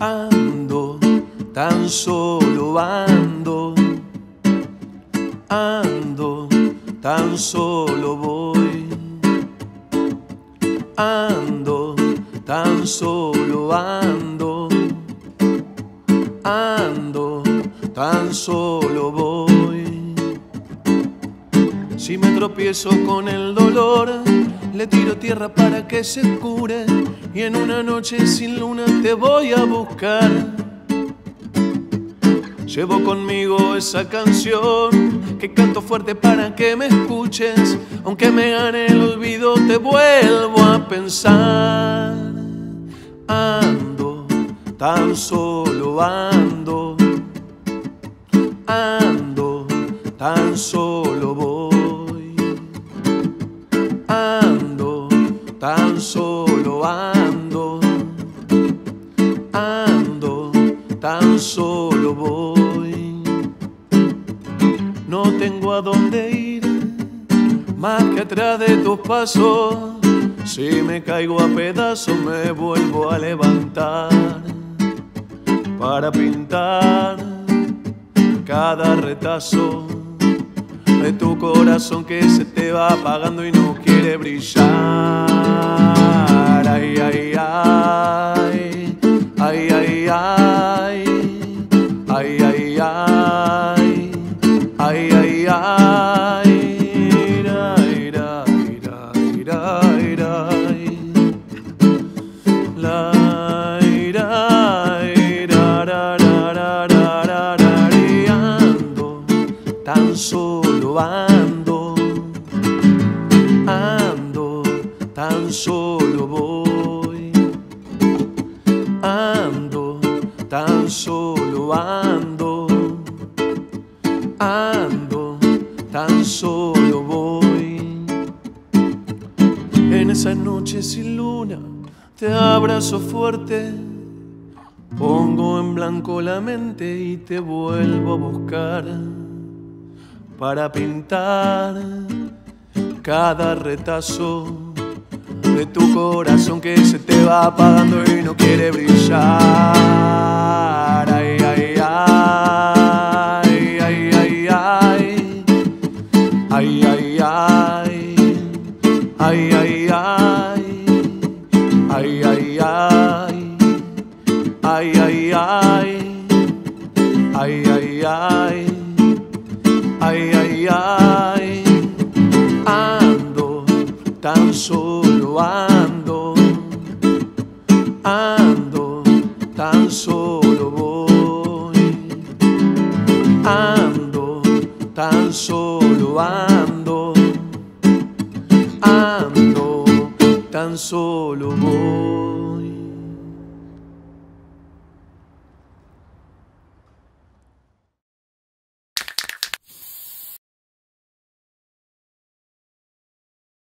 Ando, tan solo ando, ando, tan solo voy. Ando, tan solo ando, ando, tan solo voy. Si me tropiezo con el dolor, le tiro tierra para que se cure y en una noche sin luna te voy a buscar. Llevo conmigo esa canción que canto fuerte para que me escuches, aunque me gane el olvido te vuelvo a pensar. Ando, tan solo ando, ando, tan solo tan solo voy. No tengo a dónde ir, más que atrás de tus pasos. Si me caigo a pedazos me vuelvo a levantar para pintar cada retazo de tu corazón que se te va apagando y no quiere brillar. Ay, ay, ay, ay, ay, ira, ira, ira, ira, ira. La, ira, ira, ra, ra, ra, ra, ra, ra, y ando, tan solo ando, ando, tan solo voy, ando, tan solo tan solo voy. En esa noche sin luna te abrazo fuerte, pongo en blanco la mente y te vuelvo a buscar para pintar cada retazo de tu corazón que se te va apagando y no quiere brillar. Ay, ay, ay. Ay, ay, ay. Ay, ay, ay. Ay, ay, ay. Ay, ay, ay. Ando, tan solo ando. Ando, tan solo voy. Ando, tan solo ando. Solo voy.